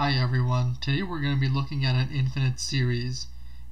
Hi everyone, today we're going to be looking at an infinite series.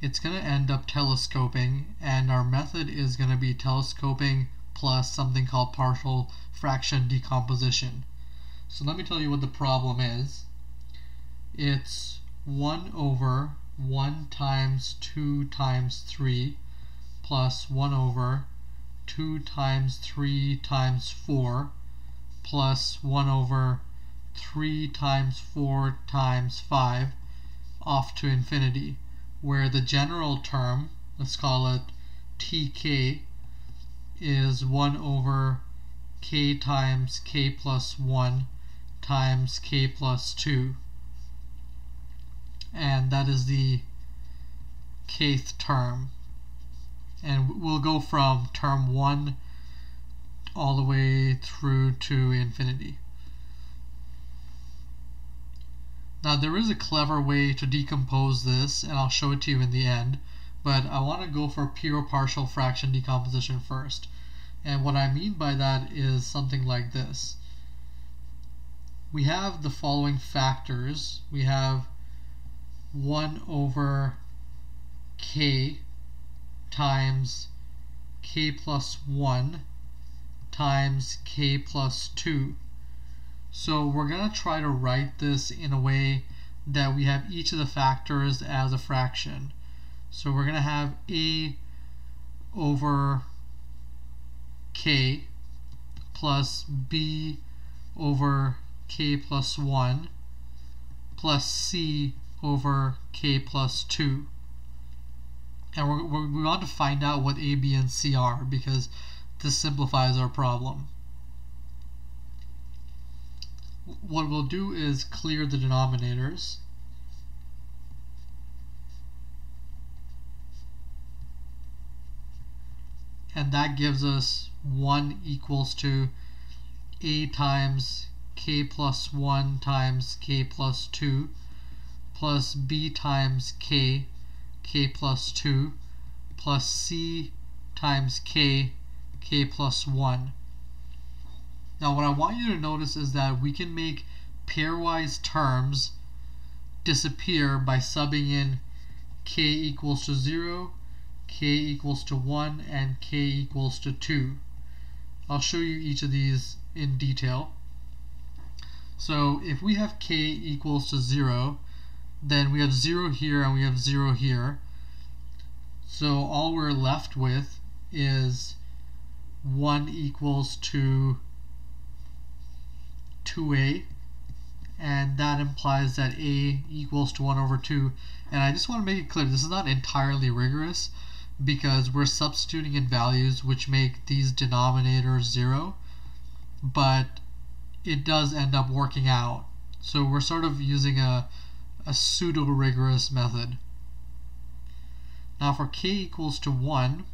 It's going to end up telescoping and our method is going to be telescoping plus something called partial fraction decomposition. So let me tell you what the problem is. It's 1 over 1 times 2 times 3 plus 1 over 2 times 3 times 4 plus 1 over 3 times 4 times 5 off to infinity, where the general term, let's call it tk, is 1 over k times k plus 1 times k plus 2. And that is the kth term. And we'll go from term 1 all the way through to infinity. Now there is a clever way to decompose this and I'll show it to you in the end but I want to go for pure partial fraction decomposition first and what I mean by that is something like this. We have the following factors. We have 1 over k times k plus 1 times k plus 2 so we're going to try to write this in a way that we have each of the factors as a fraction. So we're going to have a over k plus b over k plus 1 plus c over k plus 2. And we want to find out what a, b, and c are because this simplifies our problem. What we'll do is clear the denominators. And that gives us 1 equals to a times k plus 1 times k plus 2 plus b times k, k plus 2 plus c times k, k plus 1. Now what I want you to notice is that we can make pairwise terms disappear by subbing in k equals to 0, k equals to 1, and k equals to 2. I'll show you each of these in detail. So if we have k equals to 0, then we have 0 here and we have 0 here. So all we're left with is 1 equals to 2a and that implies that a equals to 1 over 2 and I just want to make it clear this is not entirely rigorous because we're substituting in values which make these denominators 0 but it does end up working out. So we're sort of using a, a pseudo rigorous method. Now for k equals to 1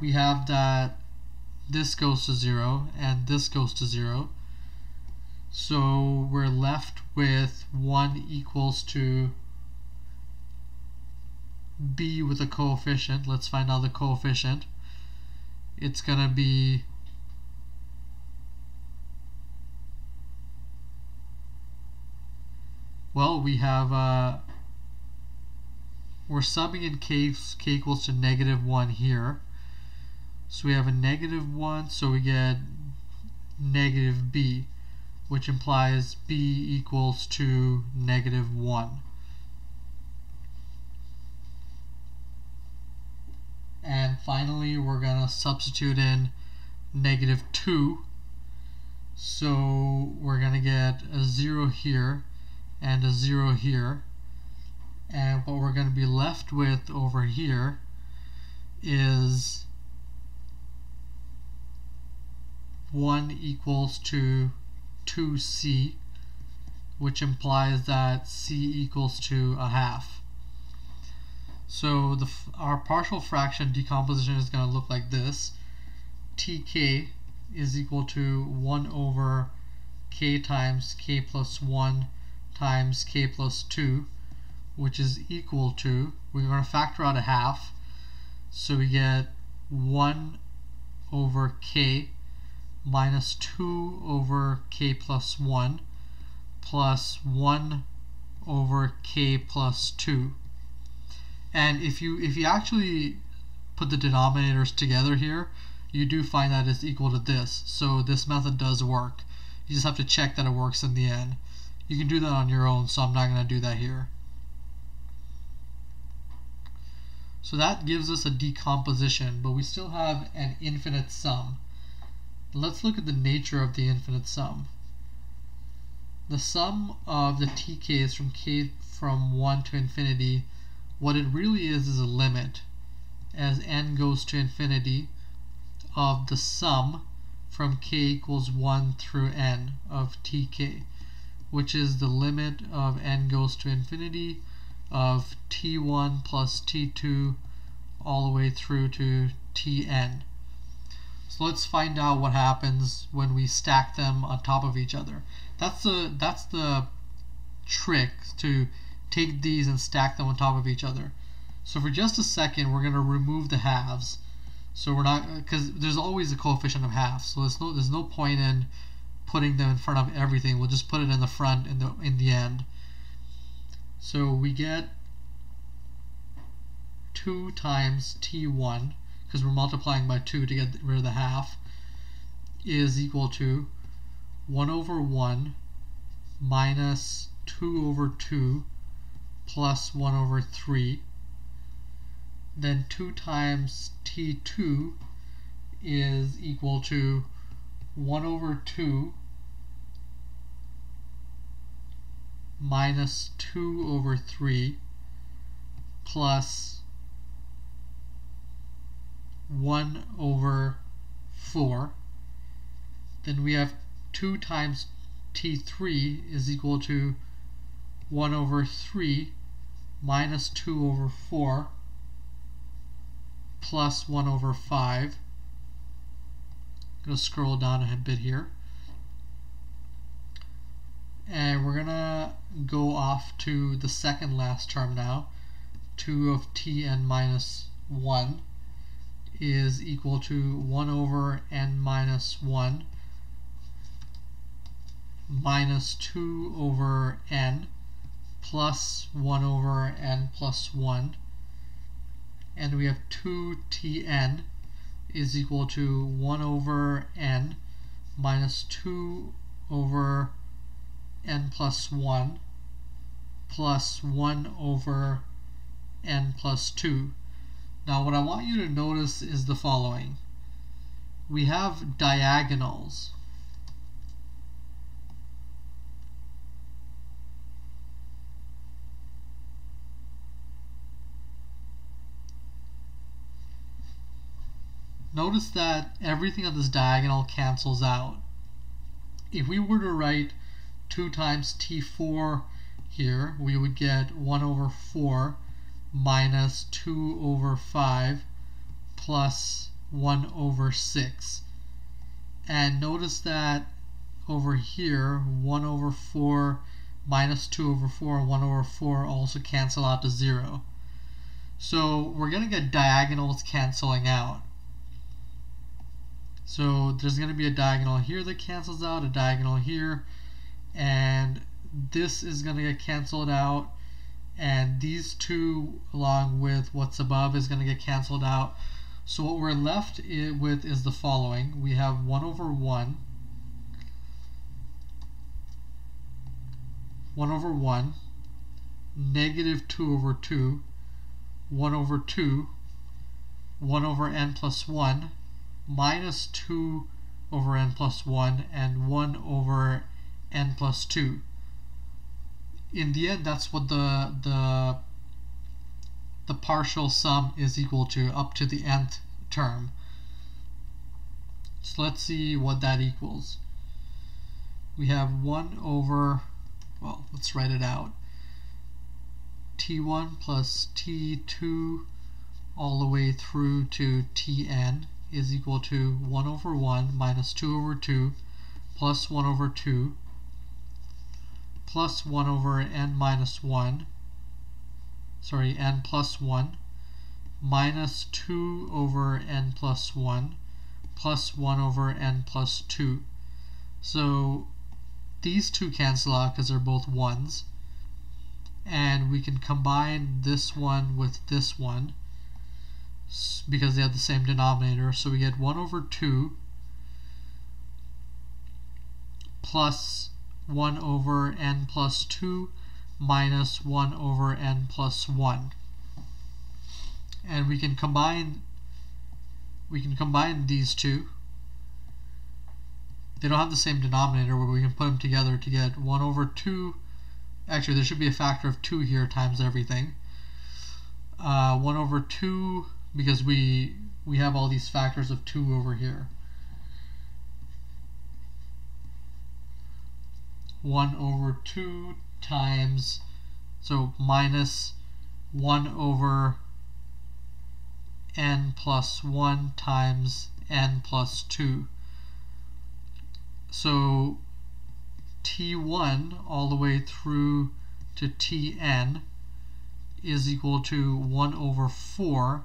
we have that this goes to 0 and this goes to 0 so we're left with 1 equals to b with a coefficient. Let's find out the coefficient. It's going to be well, we have uh, we're subbing in k, k equals to negative 1 here. So we have a negative 1, so we get negative b which implies b equals to negative 1. And finally, we're going to substitute in negative 2. So we're going to get a 0 here and a 0 here. And what we're going to be left with over here is 1 equals to 2c, which implies that c equals to a half. So the our partial fraction decomposition is going to look like this. tk is equal to 1 over k times k plus 1 times k plus 2, which is equal to, we're going to factor out a half, so we get 1 over k minus 2 over k plus 1 plus 1 over k plus 2. And if you if you actually put the denominators together here, you do find that it's equal to this. So this method does work. You just have to check that it works in the end. You can do that on your own, so I'm not going to do that here. So that gives us a decomposition, but we still have an infinite sum. Let's look at the nature of the infinite sum. The sum of the tk's from k from 1 to infinity, what it really is is a limit as n goes to infinity of the sum from k equals 1 through n of tk, which is the limit of n goes to infinity of t1 plus t2 all the way through to tn. So let's find out what happens when we stack them on top of each other. That's the that's the trick to take these and stack them on top of each other. So for just a second, we're going to remove the halves. So we're not because there's always a coefficient of half. So there's no there's no point in putting them in front of everything. We'll just put it in the front in the in the end. So we get 2 times t1, because we're multiplying by 2 to get rid of the half, is equal to 1 over 1 minus 2 over 2 plus 1 over 3. Then 2 times t2 is equal to 1 over 2 minus 2 over 3 plus 1 over 4. Then we have 2 times t3 is equal to 1 over 3 minus 2 over 4 plus 1 over 5. I'm going to scroll down a bit here and we're gonna go off to the second last term now 2 of tn minus 1 is equal to 1 over n minus 1 minus 2 over n plus 1 over n plus 1 and we have 2tn is equal to 1 over n minus 2 over n plus 1 plus 1 over n plus 2. Now what I want you to notice is the following. We have diagonals. Notice that everything on this diagonal cancels out. If we were to write 2 times t4 here, we would get 1 over 4 minus 2 over 5 plus 1 over 6. And notice that over here, 1 over 4 minus 2 over 4 and 1 over 4 also cancel out to 0. So we're going to get diagonals canceling out. So there's going to be a diagonal here that cancels out, a diagonal here, and this is going to get canceled out and these two along with what's above is going to get canceled out. So what we're left with is the following. We have 1 over 1 1 over 1 negative 2 over 2 1 over 2 1 over n plus 1 minus 2 over n plus 1 and 1 over n plus 2. In the end, that's what the, the, the partial sum is equal to up to the nth term. So let's see what that equals. We have 1 over, well, let's write it out. t1 plus t2 all the way through to tn is equal to 1 over 1 minus 2 over 2 plus 1 over 2 plus 1 over n minus 1, sorry, n plus 1, minus 2 over n plus 1, plus 1 over n plus 2. So these two cancel out because they're both 1s. And we can combine this one with this one because they have the same denominator. So we get 1 over 2 plus 1 over n plus 2 minus 1 over n plus 1. And we can combine we can combine these two. They don't have the same denominator, but we can put them together to get 1 over 2. Actually, there should be a factor of 2 here times everything. Uh, 1 over 2, because we, we have all these factors of 2 over here. 1 over 2 times, so minus 1 over n plus 1 times n plus 2. So t1 all the way through to tn is equal to 1 over 4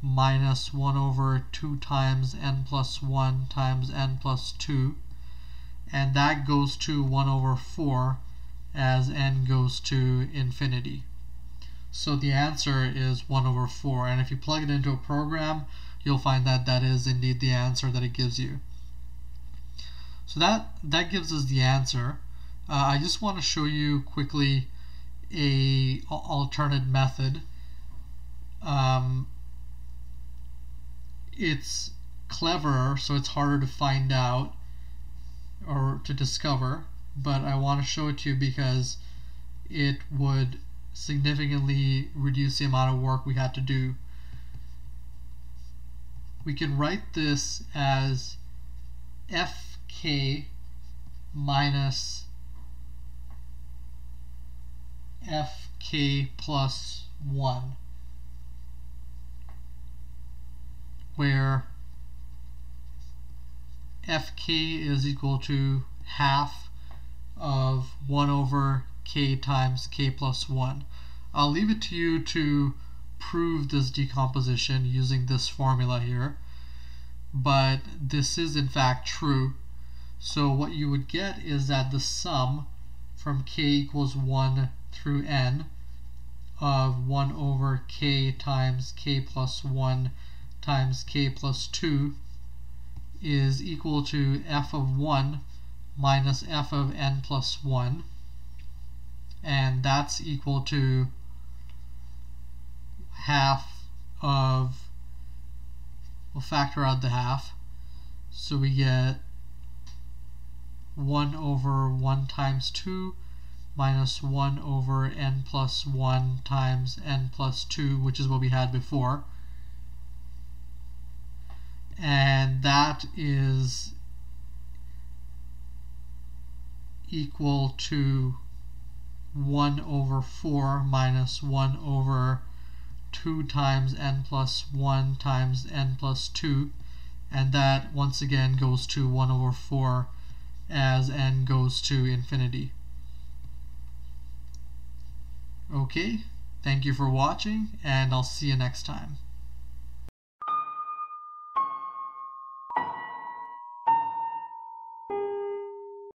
minus 1 over 2 times n plus 1 times n plus 2 and that goes to 1 over 4 as n goes to infinity. So the answer is 1 over 4. And if you plug it into a program, you'll find that that is indeed the answer that it gives you. So that, that gives us the answer. Uh, I just want to show you quickly a alternate method. Um, it's cleverer, so it's harder to find out or to discover, but I want to show it to you because it would significantly reduce the amount of work we had to do. We can write this as fk minus fk plus 1 where fk is equal to half of 1 over k times k plus 1. I'll leave it to you to prove this decomposition using this formula here, but this is in fact true. So what you would get is that the sum from k equals 1 through n of 1 over k times k plus 1 times k plus 2 is equal to f of 1 minus f of n plus 1 and that's equal to half of, we'll factor out the half, so we get 1 over 1 times 2 minus 1 over n plus 1 times n plus 2, which is what we had before. And that is equal to 1 over 4 minus 1 over 2 times n plus 1 times n plus 2 and that once again goes to 1 over 4 as n goes to infinity. Okay, thank you for watching and I'll see you next time.